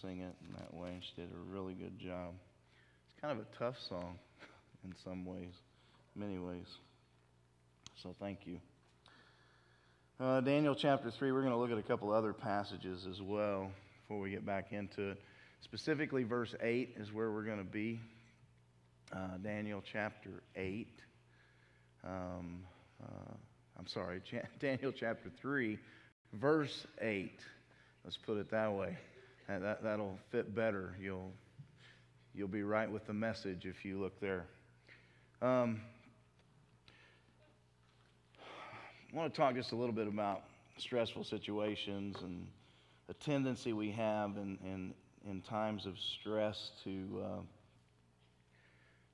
sing it in that way. She did a really good job. It's kind of a tough song in some ways, many ways. So thank you. Uh, Daniel chapter 3, we're going to look at a couple other passages as well before we get back into it. Specifically, verse 8 is where we're going to be. Uh, Daniel chapter 8. Um, uh, I'm sorry, Daniel chapter 3, verse 8. Let's put it that way. That, that'll fit better. You'll, you'll be right with the message if you look there. Um, I want to talk just a little bit about stressful situations and a tendency we have in, in, in times of stress to, uh,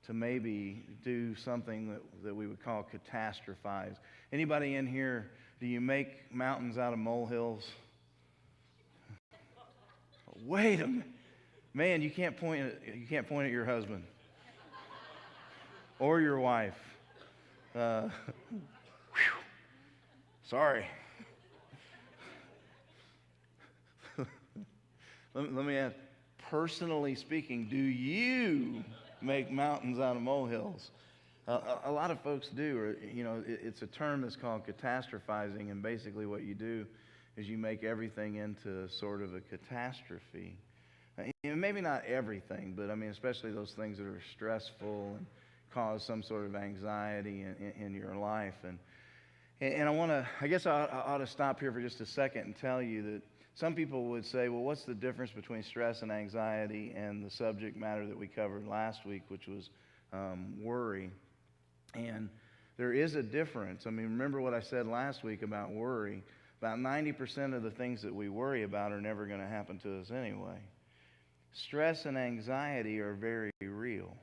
to maybe do something that, that we would call catastrophize. Anybody in here, do you make mountains out of molehills? Wait a minute. Man, you can't point at, you can't point at your husband or your wife. Uh, Sorry. let, let me ask personally speaking, do you make mountains out of molehills? Uh, a, a, lot of folks do. Or, you know, it, it's a term that's called catastrophizing, and basically what you do is you make everything into sort of a catastrophe. Uh, maybe not everything, but I mean, especially those things that are stressful and cause some sort of anxiety in, in, in your life. And and I want to, I guess I ought to stop here for just a second and tell you that some people would say, well, what's the difference between stress and anxiety and the subject matter that we covered last week, which was um, worry? And there is a difference. I mean, remember what I said last week about worry? About 90% of the things that we worry about are never going to happen to us anyway. Stress and anxiety are very real.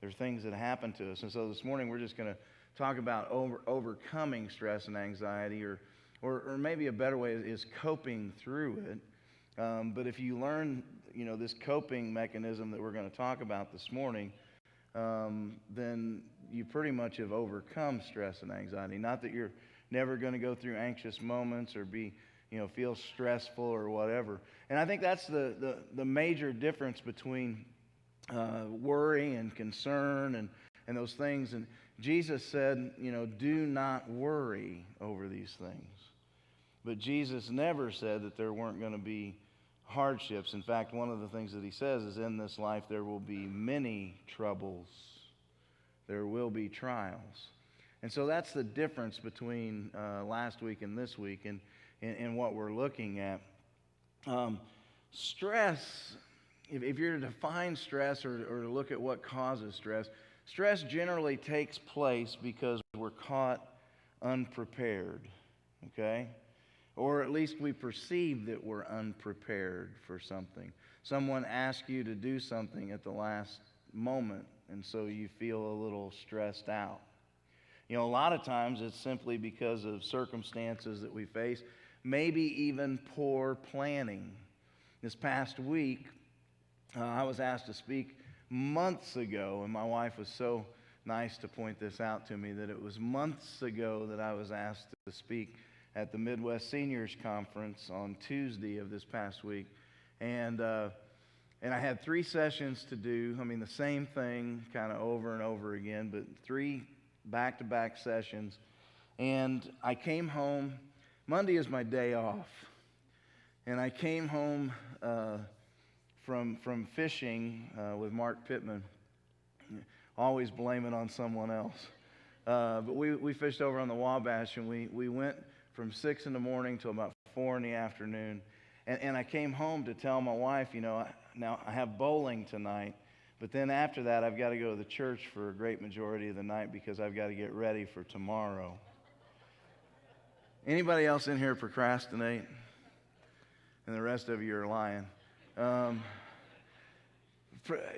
They're things that happen to us. And so this morning we're just going to talk about over, overcoming stress and anxiety, or, or, or maybe a better way is coping through it. Um, but if you learn, you know, this coping mechanism that we're going to talk about this morning, um, then you pretty much have overcome stress and anxiety. Not that you're never going to go through anxious moments or be, you know, feel stressful or whatever. And I think that's the, the, the major difference between uh, worry and concern and, and those things. And, Jesus said, you know, do not worry over these things. But Jesus never said that there weren't going to be hardships. In fact, one of the things that he says is in this life there will be many troubles, there will be trials. And so that's the difference between uh, last week and this week and, and, and what we're looking at. Um, stress, if, if, you're to define stress or, or to look at what causes stress, Stress generally takes place because we're caught unprepared, okay? Or at least we perceive that we're unprepared for something. Someone asks you to do something at the last moment, and so you feel a little stressed out. You know, a lot of times it's simply because of circumstances that we face, maybe even poor planning. This past week, uh, I was asked to speak months ago, and my wife was so nice to point this out to me that it was months ago that I was asked to speak at the Midwest Seniors Conference on Tuesday of this past week. And, uh, and I had three sessions to do. I mean, the same thing kind of over and over again, but three back to back sessions. And I came home. Monday is my day off. And I came home. Uh, from, from fishing uh, with Mark Pittman, always blame it on someone else. Uh, but we, we fished over on the Wabash and we, we went from 6 in the morning till about 4 in the afternoon. And, and I came home to tell my wife, you know, now I have bowling tonight, but then after that I've got to go to the church for a great majority of the night because I've got to get ready for tomorrow. Anybody else in here procrastinate? And the rest of you are lying. Um,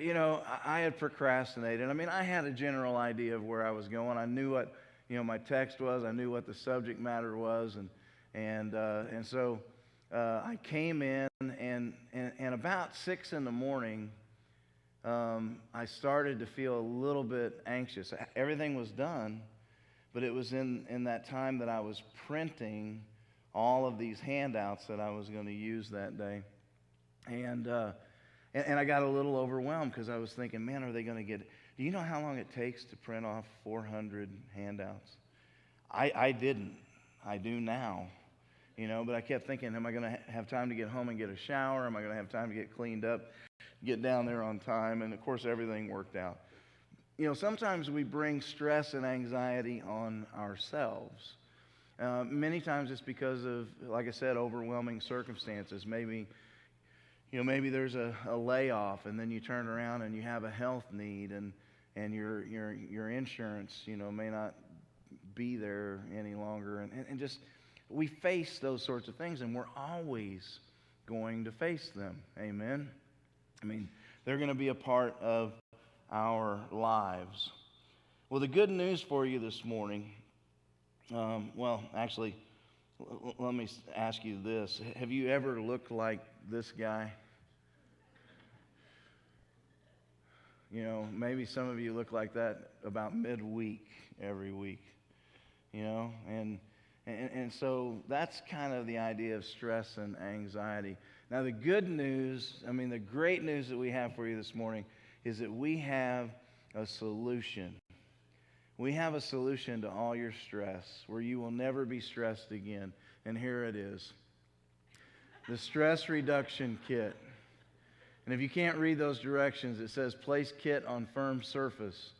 you know, I had procrastinated. I mean, I had a general idea of where I was going. I knew what, you know, my text was. I knew what the subject matter was, and and uh, and so uh, I came in, and, and and about six in the morning, um, I started to feel a little bit anxious. Everything was done, but it was in in that time that I was printing all of these handouts that I was going to use that day. And, uh, and, and I got a little overwhelmed because I was thinking, man, are they going to get. Do you know how long it takes to print off 400 handouts? I, I didn't. I do now. You know, but I kept thinking, am I going to ha- have time to get home and get a shower? Am I going to have time to get cleaned up, get down there on time? And of course, everything worked out. You know, sometimes we bring stress and anxiety on ourselves. Uh, many times it's because of, like I said, overwhelming circumstances. Maybe, you know, maybe there's a, a layoff, and then you turn around and you have a health need, and and your your your insurance, you know, may not be there any longer, and, and, and just we face those sorts of things, and we're always going to face them. Amen. I mean, they're going to be a part of our lives. Well, the good news for you this morning, um, well, actually, l- let me ask you this. Have you ever looked like this guy? You know, maybe some of you look like that about midweek every week, you know, and, and, and so that's kind of the idea of stress and anxiety. Now, the good news, I mean, the great news that we have for you this morning is that we have a solution. We have a solution to all your stress where you will never be stressed again. And here it is the Stress Reduction Kit. And if you can't read those directions, it says place kit on firm surface.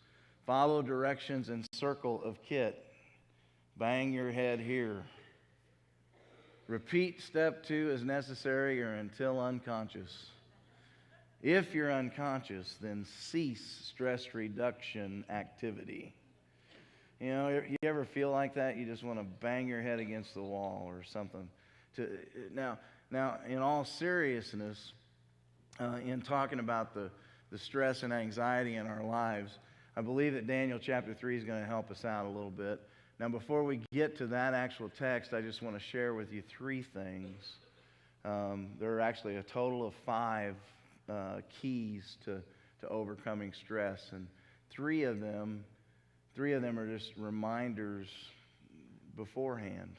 Follow directions and circle of kit. Bang your head here. Repeat step two as necessary or until unconscious. If you're unconscious, then cease stress reduction activity. You know, you ever feel like that? You just want to bang your head against the wall or something. To, now, now, in all seriousness, uh, in talking about the, the stress and anxiety in our lives, I believe that Daniel chapter 3 is going to help us out a little bit. Now, before we get to that actual text, I just want to share with you three things. Um, there are actually a total of five uh, keys to, to overcoming stress. And three of them, three of them are just reminders beforehand.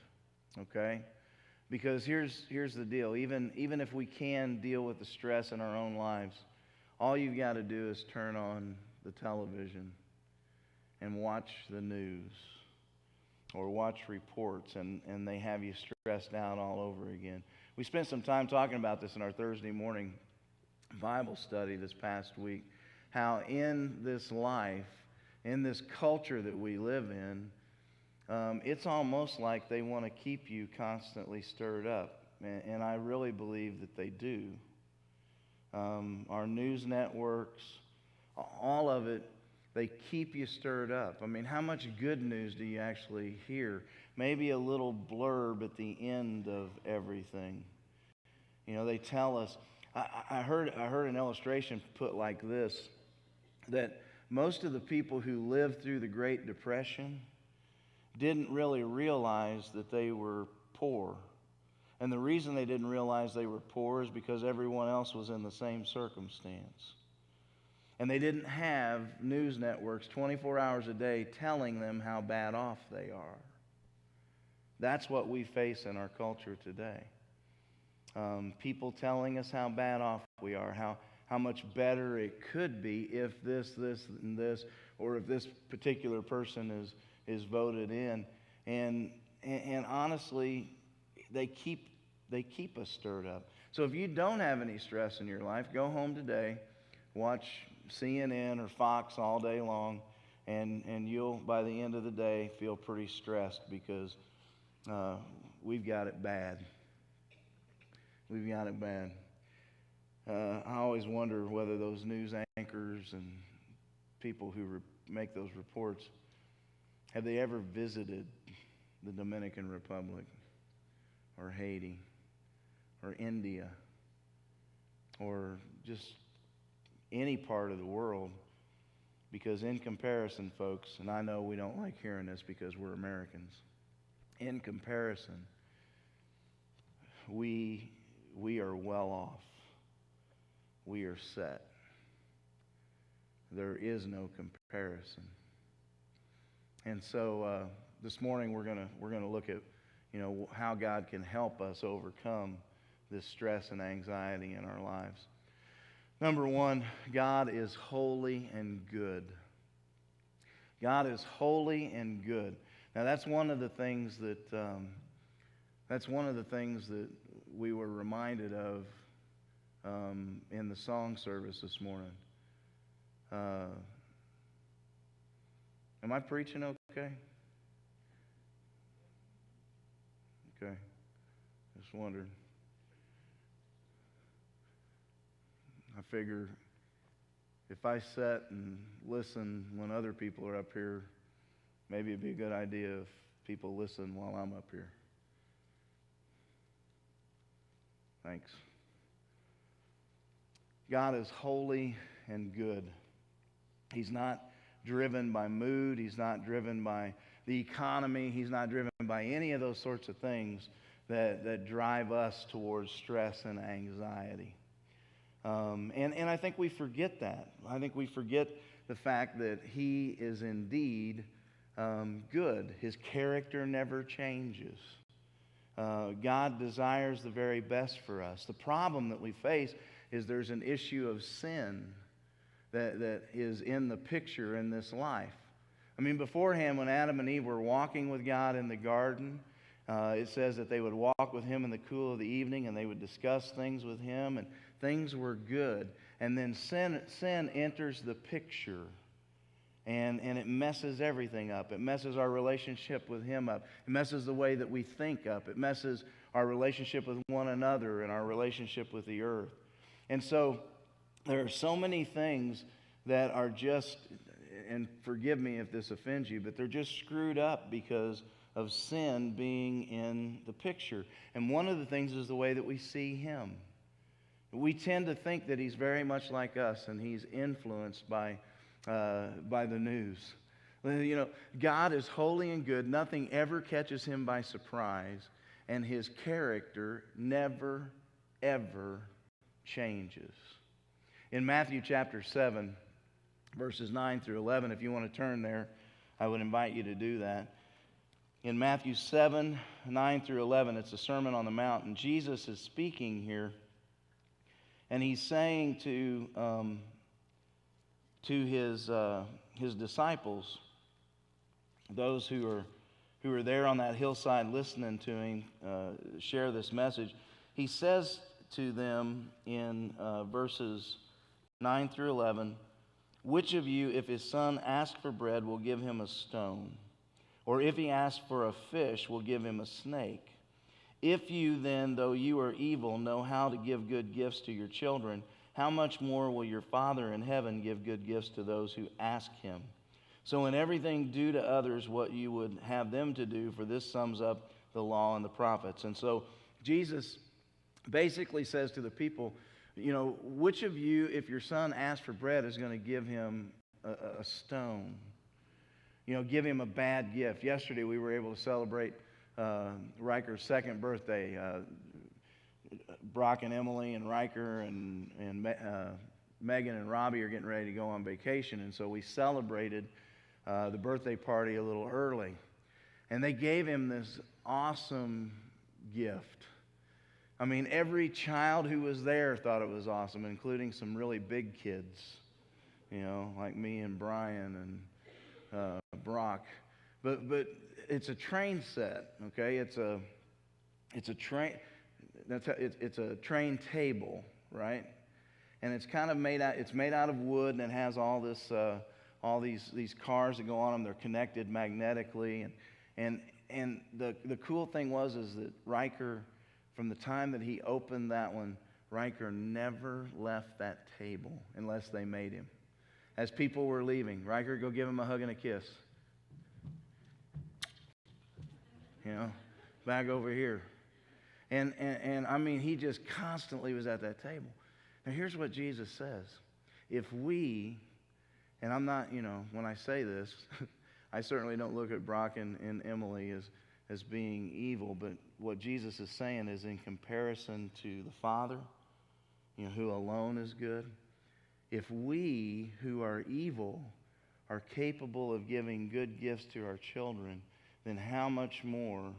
Okay? Because here's, here's the deal. Even, even if we can deal with the stress in our own lives, all you've got to do is turn on the television and watch the news or watch reports, and, and they have you stressed out all over again. We spent some time talking about this in our Thursday morning Bible study this past week, how in this life, in this culture that we live in, um, it's almost like they want to keep you constantly stirred up. And, and I really believe that they do. Um, our news networks, all of it, they keep you stirred up. I mean, how much good news do you actually hear? Maybe a little blurb at the end of everything. You know, they tell us, I, I, heard, I heard an illustration put like this that most of the people who lived through the Great Depression didn't really realize that they were poor. And the reason they didn't realize they were poor is because everyone else was in the same circumstance. And they didn't have news networks 24 hours a day telling them how bad off they are. That's what we face in our culture today um, people telling us how bad off we are, how, how much better it could be if this, this, and this, or if this particular person is, is voted in. And, and, and honestly, they keep, they keep us stirred up. So if you don't have any stress in your life, go home today, watch CNN or Fox all day long, and, and you'll, by the end of the day, feel pretty stressed because uh, we've got it bad. We've got it bad. Uh, I always wonder whether those news anchors and people who re- make those reports have they ever visited the Dominican Republic or Haiti or India or just any part of the world? Because, in comparison, folks, and I know we don't like hearing this because we're Americans, in comparison, we we are well off. We are set. There is no comparison. And so uh, this morning we're going to we're gonna look at you know, how God can help us overcome this stress and anxiety in our lives. Number one, God is holy and good. God is holy and good. Now, that's one of the things that um, that's one of the things that we were reminded of um, in the song service this morning. Uh, am I preaching okay? Okay. Just wondered. I figure if I sit and listen when other people are up here, maybe it'd be a good idea if people listen while I'm up here. Thanks. God is holy and good. He's not driven by mood. He's not driven by the economy. He's not driven by any of those sorts of things that, that drive us towards stress and anxiety. Um, and, and I think we forget that. I think we forget the fact that He is indeed um, good. His character never changes. Uh, God desires the very best for us. The problem that we face is there's an issue of sin that, that is in the picture in this life. I mean, beforehand, when Adam and Eve were walking with God in the garden, uh, it says that they would walk with him in the cool of the evening and they would discuss things with him, and things were good. And then sin, sin enters the picture and, and it messes everything up. It messes our relationship with him up. It messes the way that we think up. It messes our relationship with one another and our relationship with the earth. And so there are so many things that are just, and forgive me if this offends you, but they're just screwed up because of sin being in the picture. And one of the things is the way that we see him. We tend to think that he's very much like us and he's influenced by, uh, by the news. You know, God is holy and good. Nothing ever catches him by surprise. And his character never, ever changes. In Matthew chapter 7, verses 9 through 11, if you want to turn there, I would invite you to do that. In Matthew 7, 9 through 11, it's a Sermon on the Mount, and Jesus is speaking here, and he's saying to, um, to his, uh, his disciples, those who are, who are there on that hillside listening to him uh, share this message, he says to them in uh, verses 9 through 11 Which of you, if his son asks for bread, will give him a stone? Or if he asks for a fish, will give him a snake? If you then, though you are evil, know how to give good gifts to your children, how much more will your Father in heaven give good gifts to those who ask him? So, in everything, do to others what you would have them to do, for this sums up the law and the prophets. And so, Jesus basically says to the people, you know, which of you, if your son asks for bread, is going to give him a, a, stone? You know, give him a bad gift. Yesterday we were able to celebrate uh, Riker's second birthday. Uh, Brock and Emily and Riker and, and uh, Megan and Robbie are getting ready to go on vacation, and so we celebrated uh, the birthday party a little early. And they gave him this awesome gift. I mean, every child who was there thought it was awesome, including some really big kids, you know, like me and Brian and uh, Brock. But, but it's a train set, okay? It's a, it's a train, that's how, it's, it's a train table, right? And it's kind of made out, it's made out of wood and it has all this, uh, all these, these cars that go on them. They're connected magnetically. And, and, and the, the cool thing was is that Riker from the time that he opened that one, Riker never left that table unless they made him. As people were leaving, Riker, go give him a hug and a kiss. You know, back over here. And, and, and I mean, he just constantly was at that table. Now, here's what Jesus says. If we, and I'm not, you know, when I say this, I certainly don't look at Brock and, and Emily as, as being evil, but what Jesus is saying is in comparison to the Father, you know, who alone is good, if we who are evil are capable of giving good gifts to our children, then how much more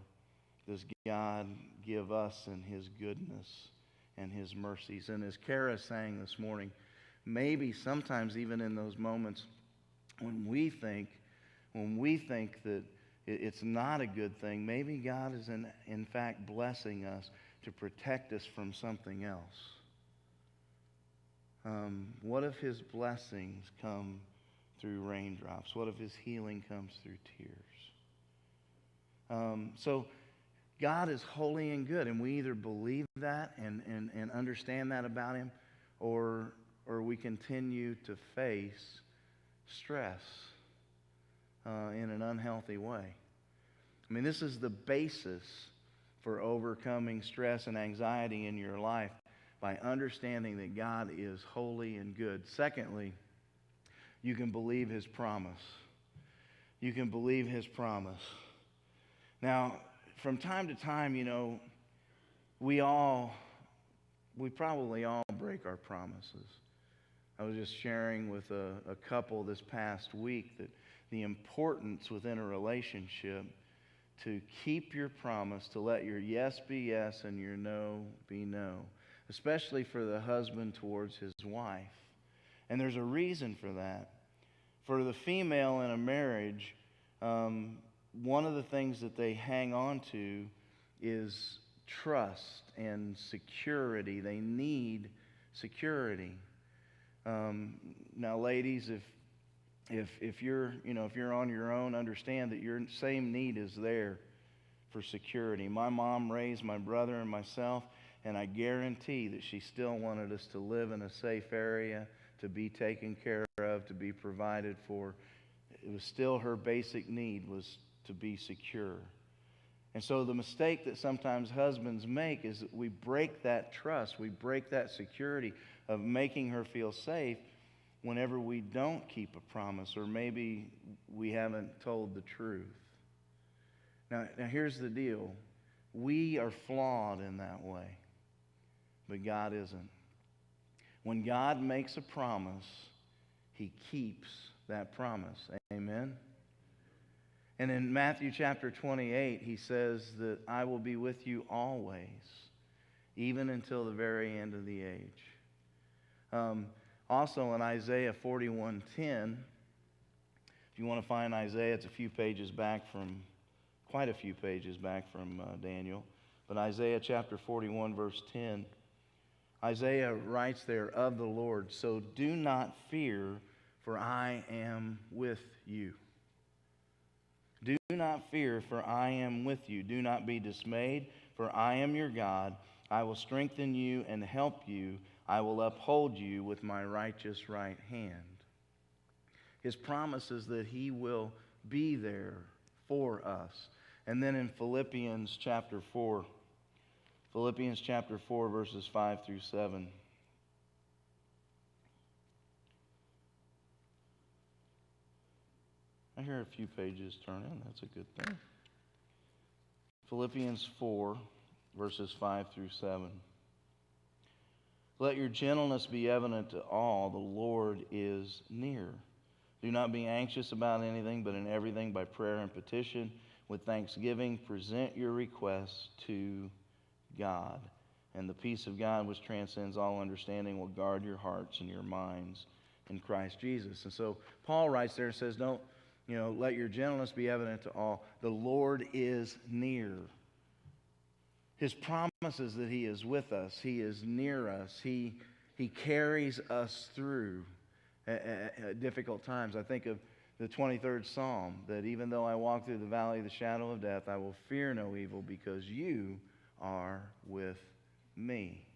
does God give us in his goodness and His mercies. And as Kara sang this morning, maybe sometimes even in those moments when we think, when we think that it's not a good thing, maybe God is in, in fact blessing us to protect us from something else. Um, what if His blessings come through raindrops? What if His healing comes through tears? Um, so, God is holy and good, and we either believe that and, and, and understand that about Him, or, or we continue to face stress uh, in an unhealthy way. I mean, this is the basis for overcoming stress and anxiety in your life by understanding that God is holy and good. Secondly, you can believe His promise. You can believe His promise. Now, from time to time, you know, we all, we probably all break our promises. I was just sharing with a, a couple this past week that the importance within a relationship to keep your promise, to let your yes be yes and your no be no, especially for the husband towards his wife. And there's a reason for that. For the female in a marriage, um, one of the things that they hang on to is trust and security. They need security. Um, now, ladies, if if if you're you know if you're on your own, understand that your same need is there for security. My mom raised my brother and myself, and I guarantee that she still wanted us to live in a safe area, to be taken care of, to be provided for. It was still her basic need was to be secure. And so the mistake that sometimes husbands make is that we break that trust, we break that security of making her feel safe whenever we don't keep a promise or maybe we haven't told the truth. Now, now here's the deal we are flawed in that way, but God isn't. When God makes a promise, he keeps that promise. Amen? And in Matthew chapter 28, he says that I will be with you always, even until the very end of the age. Um, also in Isaiah 41:10, if you want to find Isaiah, it's a few pages back from, quite a few pages back from uh, Daniel. But Isaiah chapter 41, verse 10, Isaiah writes there of the Lord, So do not fear, for I am with you. Do not fear, for I am with you. Do not be dismayed, for I am your God. I will strengthen you and help you. I will uphold you with my righteous right hand. His promise is that he will be there for us. And then in Philippians chapter 4, Philippians chapter 4, verses 5 through 7. I hear a few pages turning. That's a good thing. Philippians 4, verses 5 through 7. Let your gentleness be evident to all. The Lord is near. Do not be anxious about anything, but in everything by prayer and petition, with thanksgiving, present your requests to God. And the peace of God, which transcends all understanding, will guard your hearts and your minds in Christ Jesus. And so Paul writes there and says, Don't you know, let your gentleness be evident to all. The Lord is near. His promises that He is with us, He is near us, He, he carries us through uh, uh, uh, difficult times. I think of the 23rd Psalm that even though I walk through the valley of the shadow of death, I will fear no evil because you are with me.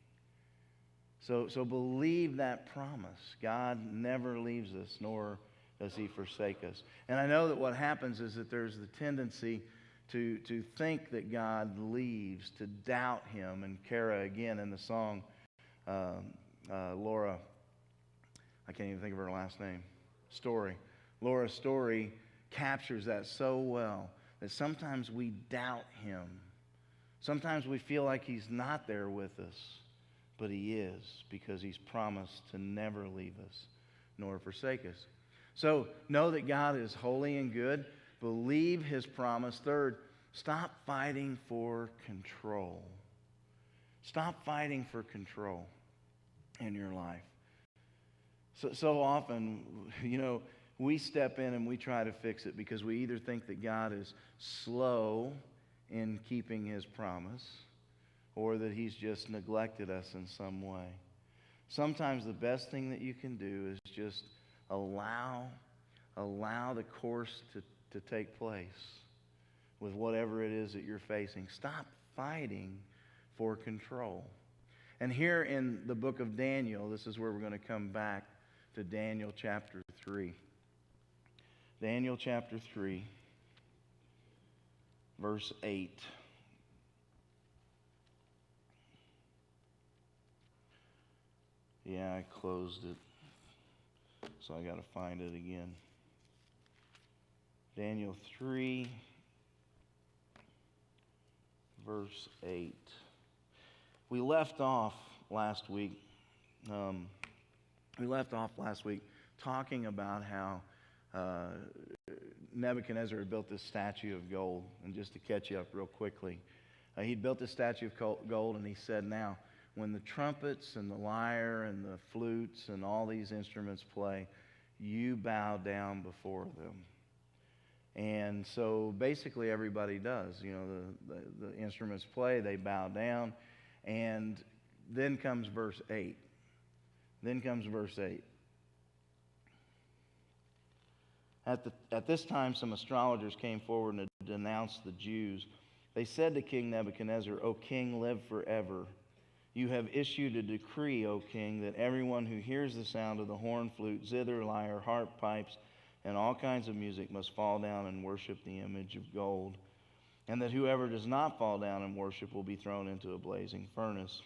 So, so believe that promise. God never leaves us, nor does he forsake us. And I know that what happens is that there's the tendency to, to think that God leaves, to doubt him. And Kara, again, in the song, um, uh, Laura, I can't even think of her last name, Story. Laura's story captures that so well that sometimes we doubt him. Sometimes we feel like he's not there with us, but he is because he's promised to never leave us nor forsake us. So know that God is holy and good. Believe his promise. Third, stop fighting for control. Stop fighting for control in your life. So, so often, you know, we step in and we try to fix it because we either think that God is slow in keeping his promise or that he's just neglected us in some way. Sometimes the best thing that you can do is just allow, allow the course to, to take place with whatever it is that you're facing. Stop fighting for control. And here in the book of Daniel, this is where we're going to come back to Daniel chapter 3. Daniel chapter 3, verse 8. Yeah, I closed it. So I got to find it again. Daniel 3, verse 8. We left off last week. Um, we left off last week talking about how uh, Nebuchadnezzar had built this statue of gold. And just to catch you up real quickly, uh, he'd built this statue of gold, and he said, Now, when the trumpets and the lyre and the flutes and all these instruments play, you bow down before them. And so basically everybody does. You know, the, the, the, instruments play, they bow down. And then comes verse 8. Then comes verse 8. At, the, at this time, some astrologers came forward and denounced the Jews. They said to King Nebuchadnezzar, O king, live forever. You have issued a decree, O king, that everyone who hears the sound of the horn, flute, zither, lyre, harp, pipes, and all kinds of music must fall down and worship the image of gold, and that whoever does not fall down and worship will be thrown into a blazing furnace.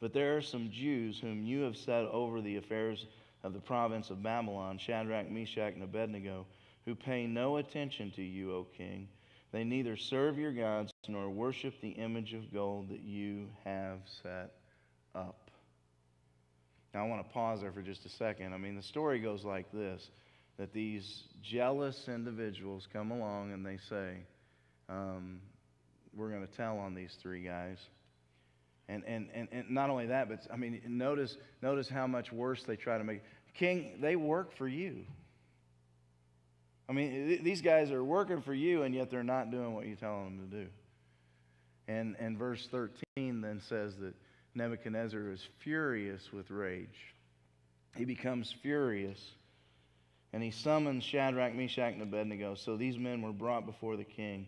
But there are some Jews whom you have set over the affairs of the province of Babylon, Shadrach, Meshach, and Abednego, who pay no attention to you, O king they neither serve your gods nor worship the image of gold that you have set up. Now, I want to pause there for just a second. I mean, the story goes like this that these jealous individuals come along and they say, um, We're going to tell on these three guys. And, and, and, and not only that, but I mean, notice, notice how much worse they try to make. King, they work for you. I mean, th- these guys are working for you, and yet they're not doing what you tell them to do. And, and verse 13 then says that Nebuchadnezzar is furious with rage. He becomes furious, and he summons Shadrach, Meshach, and Abednego. So these men were brought before the king.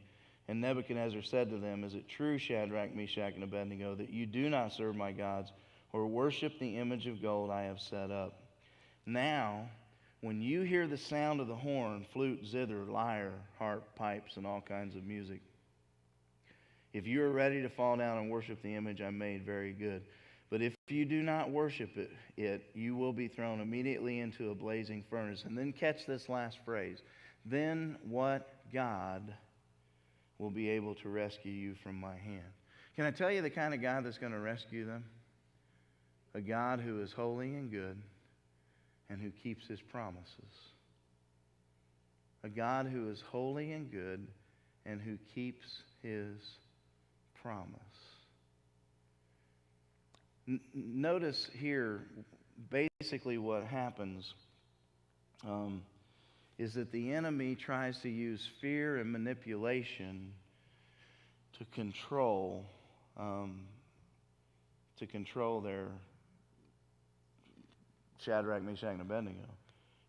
And Nebuchadnezzar said to them, Is it true, Shadrach, Meshach, and Abednego, that you do not serve my gods or worship the image of gold I have set up? Now, when you hear the sound of the horn, flute, zither, lyre, harp, pipes, and all kinds of music, if you are ready to fall down and worship the image I made, very good. But if you do not worship it, it, you will be thrown immediately into a blazing furnace. And then catch this last phrase. Then what God will be able to rescue you from my hand? Can I tell you the kind of God that's going to rescue them? A God who is holy and good and who keeps his promises. A God who is holy and good and who keeps his promise. N- notice here, basically, what happens um, is that the enemy tries to use fear and manipulation to control um, to control their Shadrach, Meshach, and Abednego,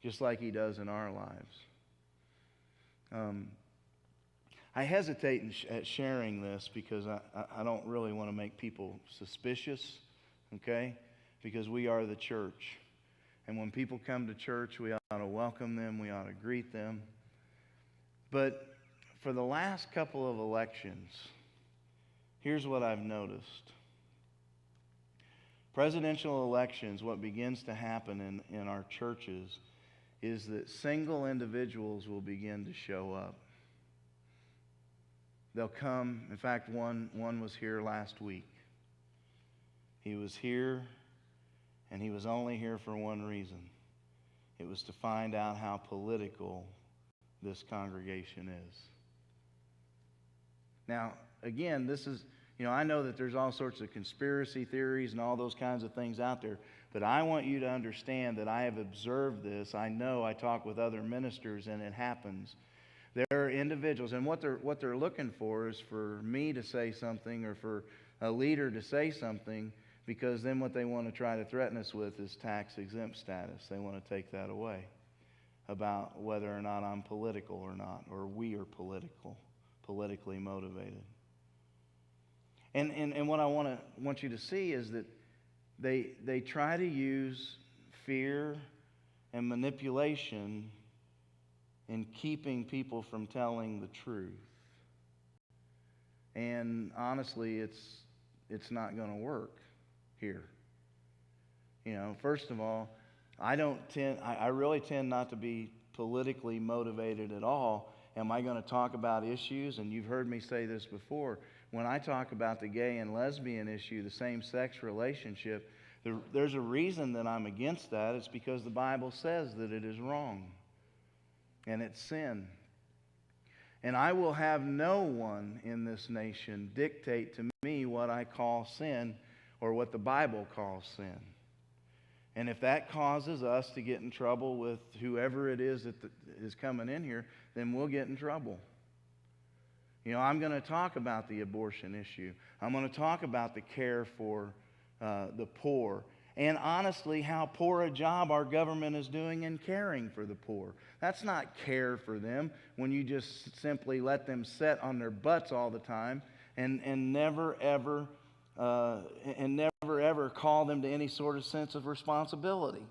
just like he does in our lives. Um, I hesitate sh- at sharing this because I, I don't really want to make people suspicious, okay? Because we are the church. And when people come to church, we ought to welcome them, we ought to greet them. But for the last couple of elections, here's what I've noticed presidential elections, what begins to happen in, in our churches is that single individuals will begin to show up. They'll come. In fact, one, one was here last week. He was here, and he was only here for one reason it was to find out how political this congregation is. Now, again, this is You know, I know that there's all sorts of conspiracy theories and all those kinds of things out there, but I want you to understand that I have observed this. I know I talk with other ministers and it happens. There are individuals, and what they're, what they're looking for is for me to say something or for a leader to say something because then what they want to try to threaten us with is tax exempt status. They want to take that away about whether or not I'm political or not, or we are political, politically motivated. And, and, and what I want, to, want you to see is that they, they try to use fear and manipulation in keeping people from telling the truth. And honestly, it's, it's not going to work here. You know, first of all, I don't tend, I, I really tend not to be politically motivated at all. Am I going to talk about issues? And you've heard me say this before. When I talk about the gay and lesbian issue, the same sex relationship, there, there's a reason that I'm against that. It's because the Bible says that it is wrong and it's sin. And I will have no one in this nation dictate to me what I call sin or what the Bible calls sin. And if that causes us to get in trouble with whoever it is that is coming in here, then we'll get in trouble. You know, I'm going to talk about the abortion issue. I'm going to talk about the care for uh, the poor. And honestly, how poor a job our government is doing in caring for the poor. That's not care for them when you just simply let them sit on their butts all the time and, and never, ever uh, and never ever call them to any sort of sense of responsibility.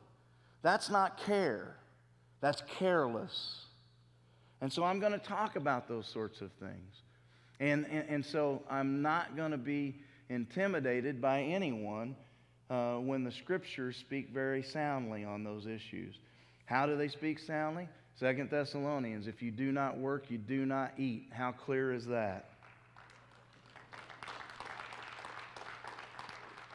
That's not care, that's careless. And so I'm going to talk about those sorts of things. And, and, and so I'm not going to be intimidated by anyone uh, when the scriptures speak very soundly on those issues. How do they speak soundly? Second Thessalonians, if you do not work, you do not eat. How clear is that?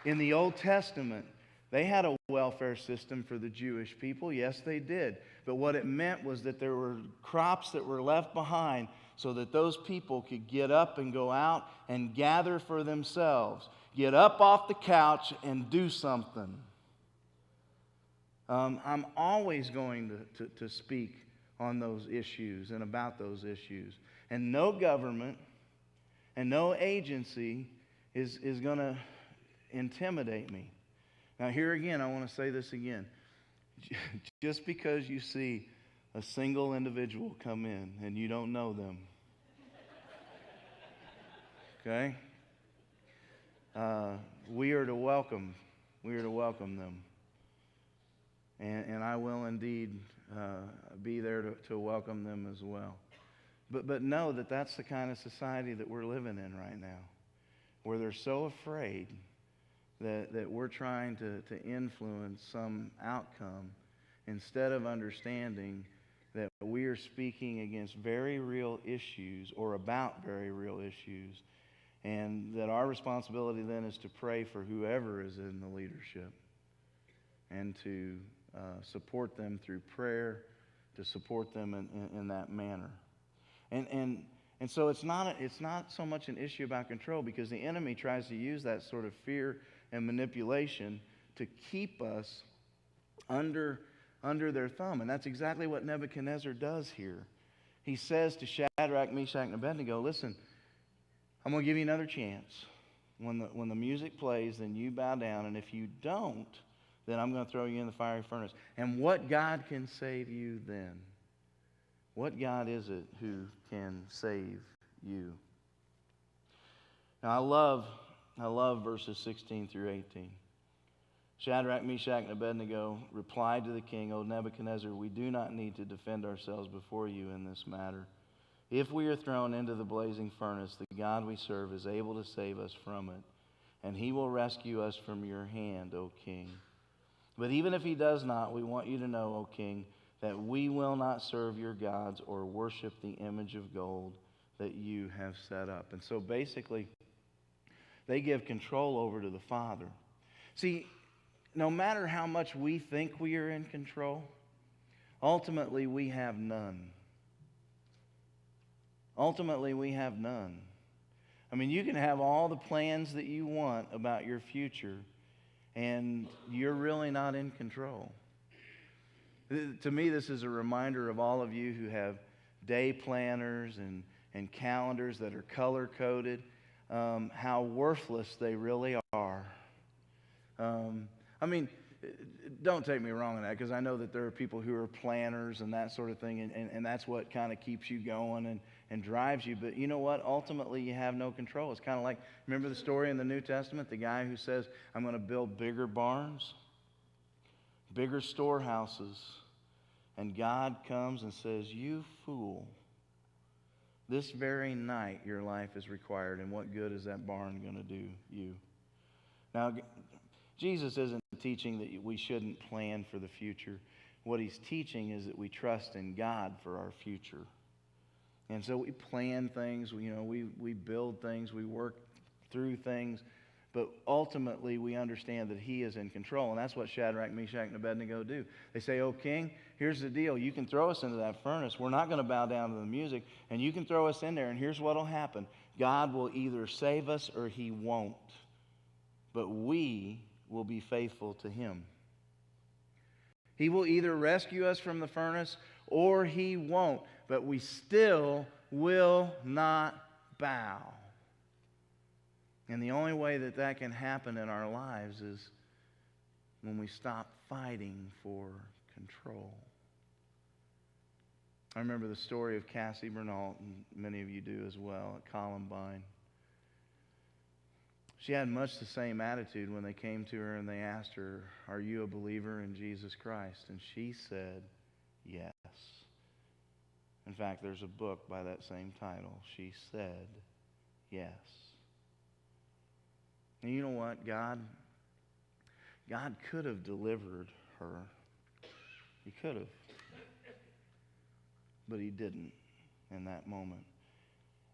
In the Old Testament, they had a welfare system for the Jewish people. Yes, they did. But what it meant was that there were crops that were left behind so that those people could get up and go out and gather for themselves. Get up off the couch and do something. Um, I'm always going to, to, to speak on those issues and about those issues. And no government and no agency is, is going to intimidate me. Now, here again, I want to say this again. Just because you see a single individual come in and you don't know them, okay? Uh, we are to welcome. We are to welcome them. And, and I will indeed uh, be there to, to welcome them as well. But, but know that that's the kind of society that we're living in right now, where they're so afraid that, that we're trying to, to influence some outcome instead of understanding that we are speaking against very real issues or about very real issues, and that our responsibility then is to pray for whoever is in the leadership and to uh, support them through prayer, to support them in, in, in that manner. And, and, and so it's not, a, it's not so much an issue about control because the enemy tries to use that sort of fear and manipulation to keep us under, under their thumb. And that's exactly what Nebuchadnezzar does here. He says to Shadrach, Meshach, and Abednego, listen, I'm going to give you another chance. When the, when the music plays, then you bow down. And if you don't, then I'm going to throw you in the fiery furnace. And what God can save you then? What God is it who can save you? Now, I love I love verses 16 through 18. Shadrach, Meshach, and Abednego replied to the king, O Nebuchadnezzar, we do not need to defend ourselves before you in this matter. If we are thrown into the blazing furnace, the God we serve is able to save us from it, and he will rescue us from your hand, O king. But even if he does not, we want you to know, O king, that we will not serve your gods or worship the image of gold that you have set up. And so basically, they give control over to the Father. See, no matter how much we think we are in control, ultimately we have none. Ultimately, we have none. I mean, you can have all the plans that you want about your future, and you're really not in control. To me, this is a reminder of all of you who have day planners and, and calendars that are color coded, um, how worthless they really are. Um, I mean, don't take me wrong on that because I know that there are people who are planners and that sort of thing, and, and, and that's what kind of keeps you going and, and drives you. But you know what? Ultimately, you have no control. It's kind of like remember the story in the New Testament the guy who says, I'm going to build bigger barns, bigger storehouses. And God comes and says, You fool. This very night your life is required, and what good is that barn going to do you? Now, Jesus isn't teaching that we shouldn't plan for the future. What he's teaching is that we trust in God for our future. And so we plan things, you know, we, we build things, we work through things, but ultimately we understand that he is in control. And that's what Shadrach, Meshach, and Abednego do. They say, Oh, king, here's the deal. You can throw us into that furnace. We're not going to bow down to the music, and you can throw us in there, and here's what will happen God will either save us or he won't. But we will be faithful to him. He will either rescue us from the furnace or he won't, but we still will not bow. And the only way that that can happen in our lives is when we stop fighting for control. I remember the story of Cassie Bernall, and many of you do as well, at Columbine. She had much the same attitude when they came to her and they asked her, Are you a believer in Jesus Christ? And she said, Yes. In fact, there's a book by that same title. She said, Yes. And you know what? God, God could have delivered her. He could have. But he didn't in that moment.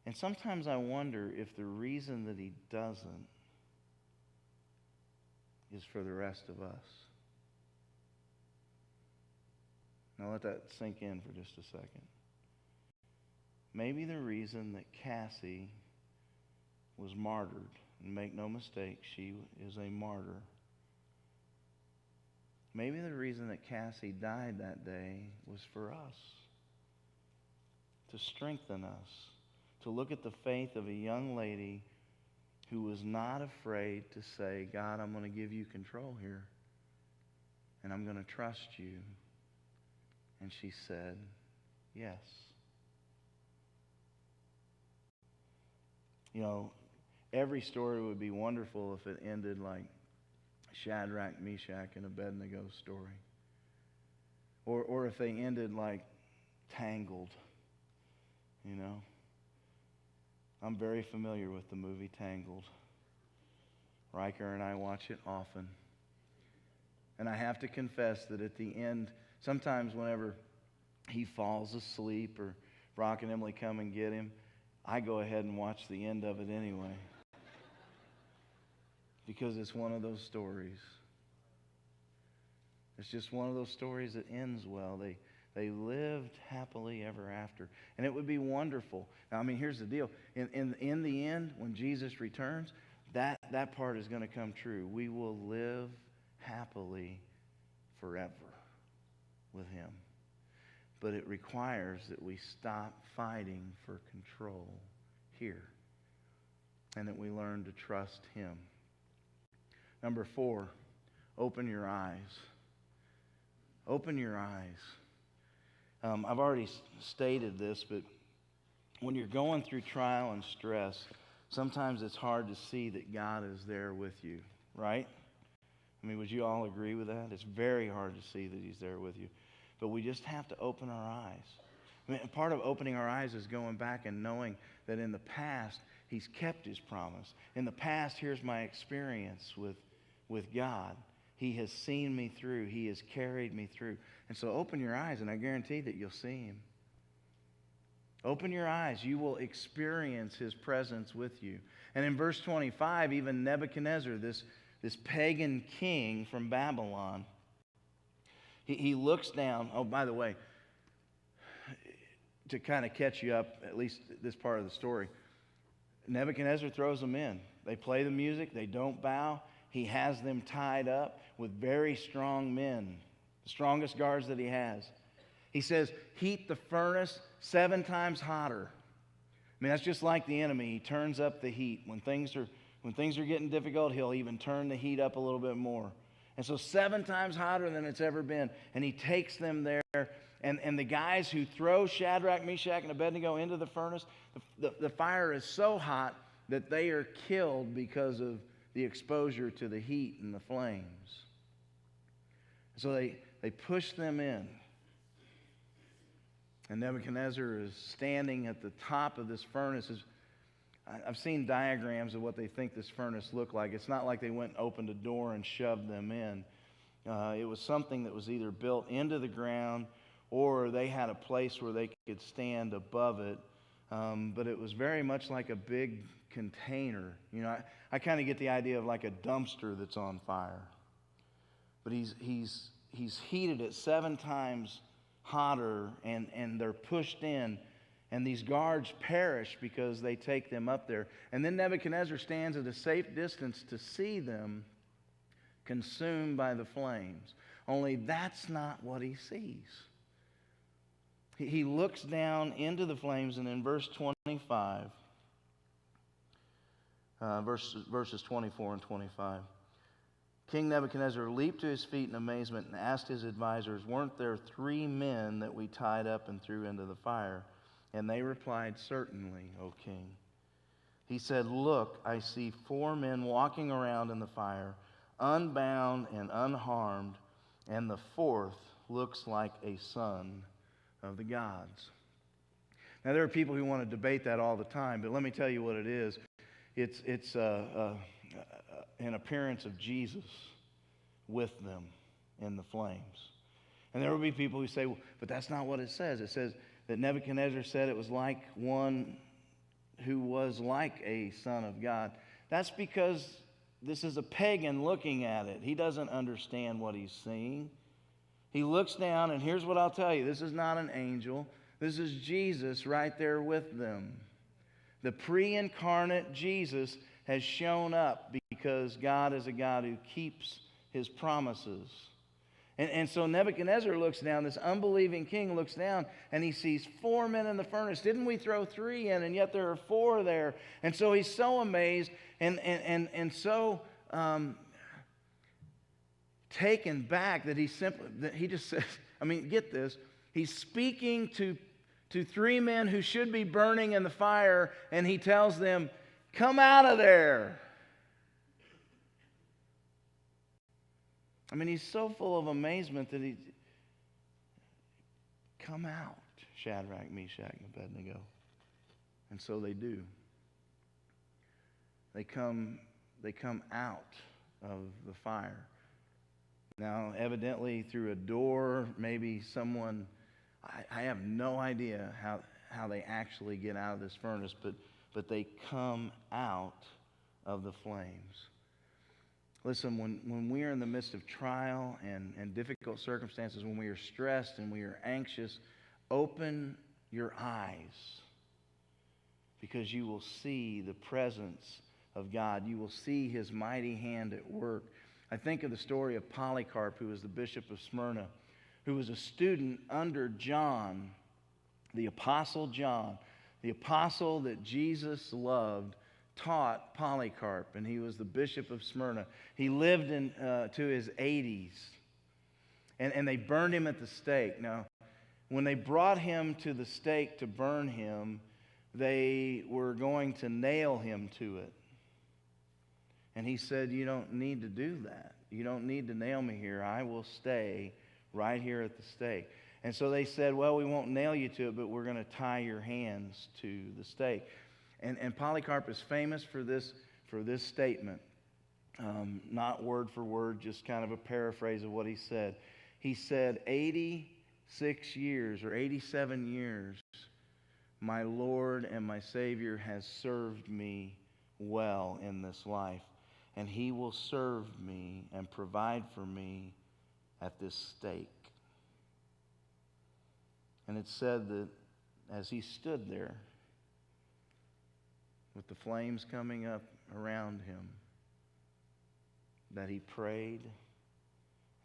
And sometimes I wonder if the reason that he doesn't is for the rest of us. Now let that sink in for just a second. Maybe the reason that Cassie was martyred, and make no mistake, she is a martyr. Maybe the reason that Cassie died that day was for us, to strengthen us, to look at the faith of a young lady who was not afraid to say, God, I'm going to give you control here, and I'm going to trust you. And she said, Yes. You know, every story would be wonderful if it ended like Shadrach, Meshach, and Abednego's story. Or, or if they ended like Tangled, you know. I'm very familiar with the movie Tangled. Riker and I watch it often. And I have to confess that at the end, sometimes whenever he falls asleep or Brock and Emily come and get him, I go ahead and watch the end of it anyway. because it's one of those stories. It's just one of those stories that ends well. They, they lived happily ever after. And it would be wonderful. Now, I mean, here's the deal. In, in, in the end, when Jesus returns, that, that part is going to come true. We will live happily forever with Him. But it requires that we stop fighting for control here and that we learn to trust Him. Number four, open your eyes. Open your eyes. Um, I've already stated this, but when you're going through trial and stress, sometimes it's hard to see that God is there with you, right? I mean, would you all agree with that? It's very hard to see that He's there with you. But we just have to open our eyes. I mean, part of opening our eyes is going back and knowing that in the past, He's kept His promise. In the past, here's my experience with, with God. He has seen me through, He has carried me through. And so open your eyes, and I guarantee that you'll see Him. Open your eyes. You will experience His presence with you. And in verse 25, even Nebuchadnezzar, this, this pagan king from Babylon, he, he looks down. Oh, by the way, to kind of catch you up, at least this part of the story, Nebuchadnezzar throws them in. They play the music, they don't bow. He has them tied up with very strong men, the strongest guards that he has. He says, Heat the furnace seven times hotter. I mean, that's just like the enemy. He turns up the heat. When things are, when things are getting difficult, he'll even turn the heat up a little bit more. And so, seven times hotter than it's ever been. And he takes them there. And, and the guys who throw Shadrach, Meshach, and Abednego into the furnace, the, the, the fire is so hot that they are killed because of the exposure to the heat and the flames. So they, they push them in. And Nebuchadnezzar is standing at the top of this furnace. I've seen diagrams of what they think this furnace looked like. It's not like they went and opened a door and shoved them in. Uh, it was something that was either built into the ground or they had a place where they could stand above it. Um, but it was very much like a big container. You know, I, I kind of get the idea of like a dumpster that's on fire. But he's, he's, he's heated it seven times hotter and, and they're pushed in. And these guards perish because they take them up there. And then Nebuchadnezzar stands at a safe distance to see them consumed by the flames. Only that's not what he sees. He, looks down into the flames, and in verse 25, uh, verse, verses 24 and 25. King Nebuchadnezzar leaped to his feet in amazement and asked his advisors, Weren't there three men that we tied up and threw into the fire? And they replied, Certainly, O king. He said, Look, I see four men walking around in the fire, unbound and unharmed, and the fourth looks like a son of the gods. Now, there are people who want to debate that all the time, but let me tell you what it is it's, it's uh, uh, Uh, an appearance of Jesus with them in the flames. And there will be people who say, well, but that's not what it says. It says that Nebuchadnezzar said it was like one who was like a son of God. That's because this is a pagan looking at it. He doesn't understand what he's seeing. He looks down, and here's what I'll tell you this is not an angel, this is Jesus right there with them. The pre incarnate Jesus has shown up because God is a God who keeps his promises. And, and so Nebuchadnezzar looks down, this unbelieving king looks down, and he sees four men in the furnace. Didn't we throw three in, and yet there are four there? And so he's so amazed and, and, and, and so um, taken back that he simply, that he just says, I mean, get this. He's speaking to, to three men who should be burning in the fire, and he tells them, Come out of there. I mean, he's so full of amazement that he, come out, Shadrach, Meshach, and Abednego. And so they do. They come, they come out of the fire. Now, evidently, through a door, maybe someone, I, I have no idea how, how they actually get out of this furnace, but, but they come out of the flames. Listen, when, when we are in the midst of trial and, and difficult circumstances, when we are stressed and we are anxious, open your eyes because you will see the presence of God. You will see his mighty hand at work. I think of the story of Polycarp, who was the bishop of Smyrna, who was a student under John, the Apostle John, the apostle that Jesus loved, taught Polycarp, and he was the bishop of Smyrna. He lived in, uh, to his 80s, and, and they burned him at the stake. Now, when they brought him to the stake to burn him, they were going to nail him to it. And he said, You don't need to do that. You don't need to nail me here. I will stay right here at the stake. And so they said, Well, we won't nail you to it, but we're going to tie your hands to the stake. And, and Polycarp is famous for this, for this statement. Um, not word for word, just kind of a paraphrase of what he said. He said, 86 years or 87 years, my Lord and my Savior has served me well in this life and he will serve me and provide for me at this stake. And it said that as he stood there, with the flames coming up around him, that he prayed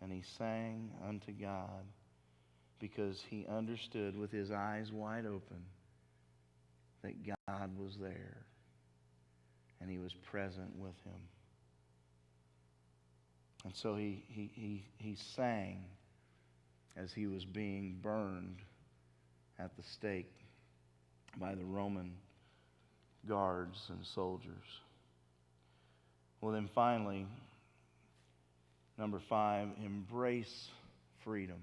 and he sang unto God because he understood with his eyes wide open that God was there and he was present with him. And so he, he, he, he sang as he was being burned at the stake by the Roman guards and soldiers. Well, then finally, number five, embrace freedom.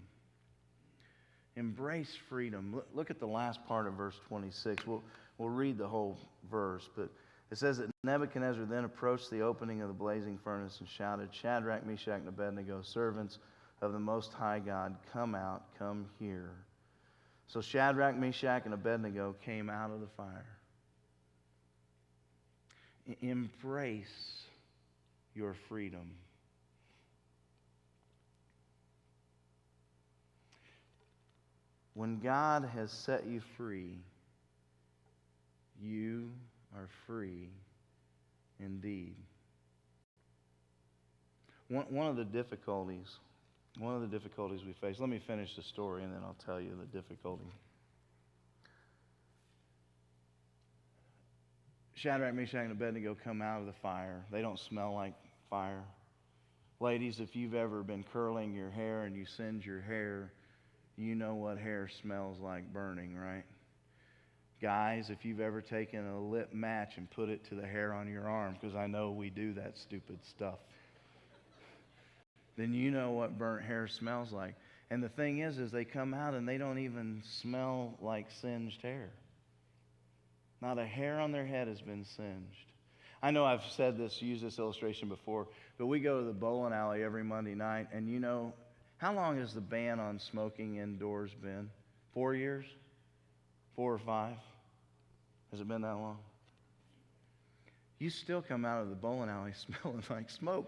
Embrace freedom. Look, at the last part of verse 26. We'll, we'll read the whole verse, but it says that Nebuchadnezzar then approached the opening of the blazing furnace and shouted, Shadrach, Meshach, and Abednego, servants of the Most High God, come out, come here. So Shadrach, Meshach, and Abednego came out of the fire. Embrace your freedom. When God has set you free, you are free indeed. One, one of the difficulties, one of the difficulties we face, let me finish the story and then I'll tell you the difficulty. Shadrach, Meshach, and Abednego come out of the fire. They don't smell like fire. Ladies, if you've ever been curling your hair and you singe your hair, you know what hair smells like burning, right? Guys, if you've ever taken a lit match and put it to the hair on your arm, because I know we do that stupid stuff, then you know what burnt hair smells like. And the thing is, is they come out and they don't even smell like singed hair. Not a hair on their head has been singed. I know I've said this, used this illustration before, but we go to the bowling alley every Monday night, and you know, how long has the ban on smoking indoors been? Four years? Four or five? Has it been that long? You still come out of the bowling alley smelling like smoke.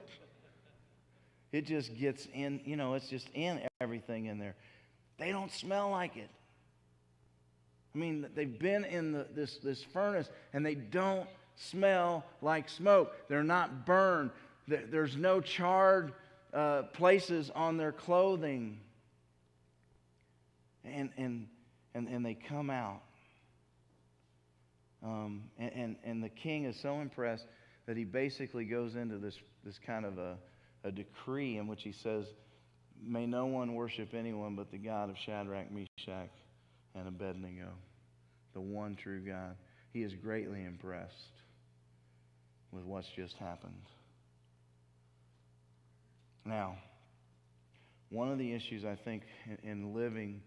It just gets in, you know, it's just in everything in there. They don't smell like it. I mean, they've been in the, this, this furnace and they don't smell like smoke. They're not burned. There's no charred uh, places on their clothing. And, and, and, and they come out. Um, and, and, and the king is so impressed that he basically goes into this, this kind of a, a decree in which he says, May no one worship anyone but the God of Shadrach, Meshach, and Abednego, the one true God. He is greatly impressed with what's just happened. Now, one of the issues I think in, in living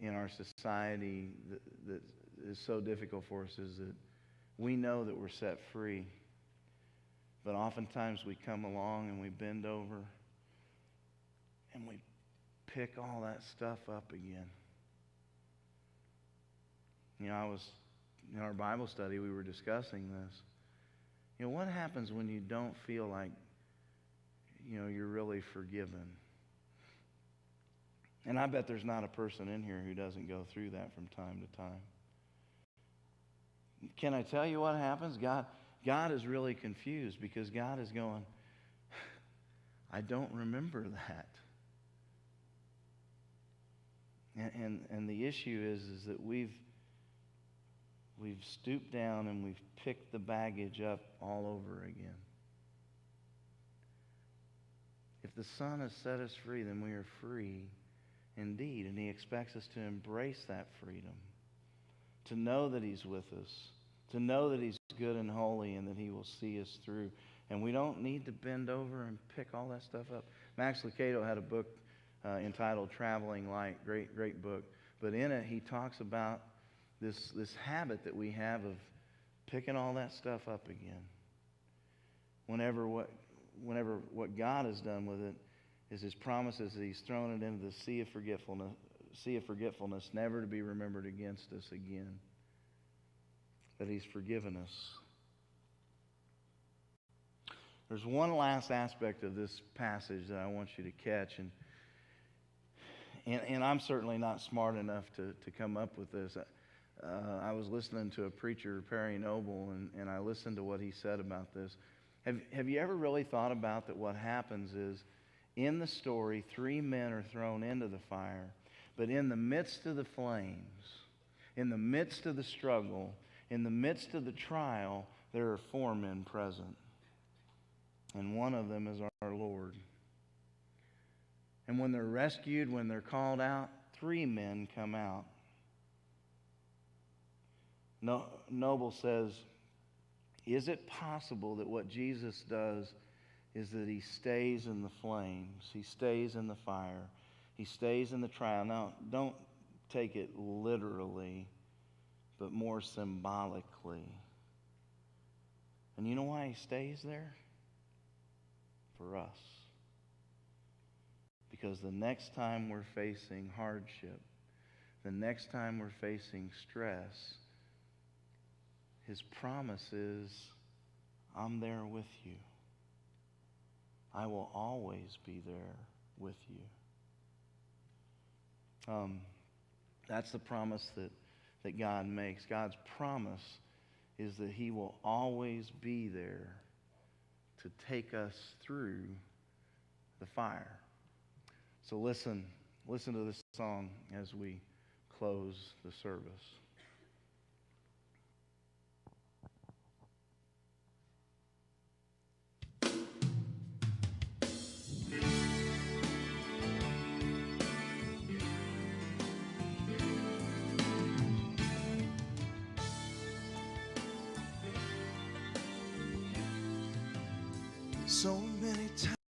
in our society that is so difficult for us is that we know that we're set free, but oftentimes we come along and we bend over and we pick all that stuff up again. You know, I was in our Bible study, we were discussing this. You know, what happens when you don't feel like, you know, you're really forgiven? And I bet there's not a person in here who doesn't go through that from time to time. Can I tell you what happens? God, God is really confused because God is going, I don't remember that. And, and, and the issue is, is that we've, we've stooped down and we've picked the baggage up all over again. If the Son has set us free, then we are free indeed. And He expects us to embrace that freedom, to know that He's with us, to know that He's good and holy and that He will see us through. And we don't need to bend over and pick all that stuff up. Max Lucado had a book uh, entitled Traveling Light. Great, great book. But in it, he talks about this, this habit that we have of picking all that stuff up again. Whenever what, whenever what God has done with it is his promises that he's thrown it into the sea of forgetfulness, sea of forgetfulness, never to be remembered against us again. That he's forgiven us. There's one last aspect of this passage that I want you to catch, and and, and I'm certainly not smart enough to, to come up with this. uh, I was listening to a preacher, Perry Noble, and, and I listened to what he said about this. Have, have you ever really thought about that what happens is in the story, three men are thrown into the fire, but in the midst of the flames, in the midst of the struggle, in the midst of the trial, there are four men present. And one of them is our Lord. And when they're rescued, when they're called out, three men come out. No, Noble says, Is it possible that what Jesus does is that he stays in the flames, he stays in the fire, he stays in the trial? Now, don't take it literally, but more symbolically. And you know why he stays there? For us. Because the next time we're facing hardship, the next time we're facing stress, his promise is, I'm there with you. I will always be there with you. Um, that's the promise that, that God makes. God's promise is that he will always be there to take us through the fire. So listen, listen to this song as we close the service. So.